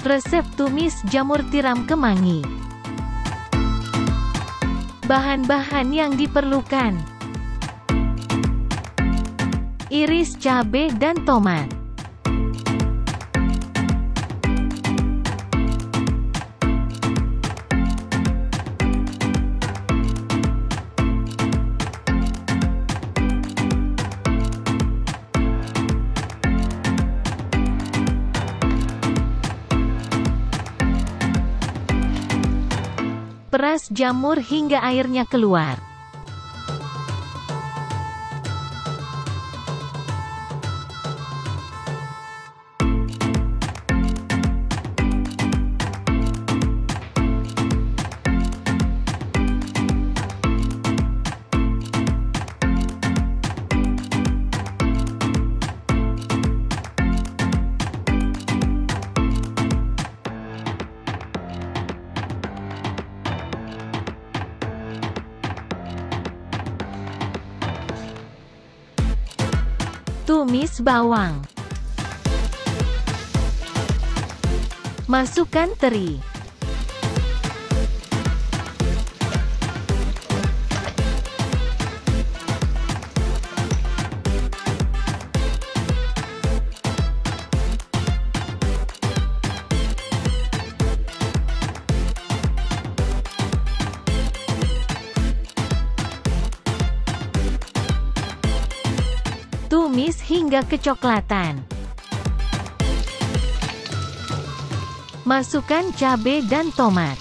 Resep tumis jamur tiram kemangi. Bahan-bahan yang diperlukan. Iris cabai dan tomat. Peras jamur hingga airnya keluar. Tumis bawang. Masukkan teri. Tumis hingga kecoklatan. Masukkan cabai dan tomat.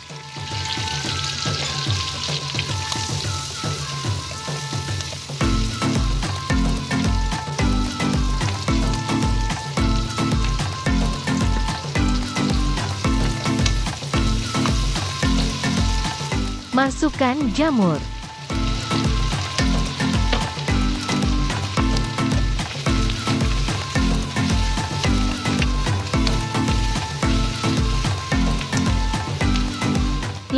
Masukkan jamur.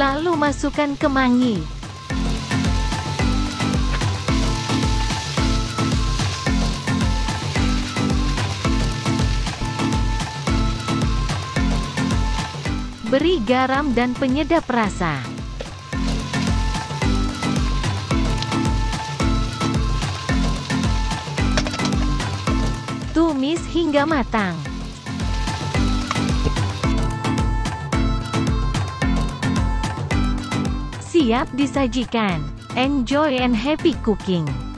Lalu masukkan kemangi. Beri garam dan penyedap rasa. Tumis hingga matang. Siap disajikan. Enjoy and happy cooking.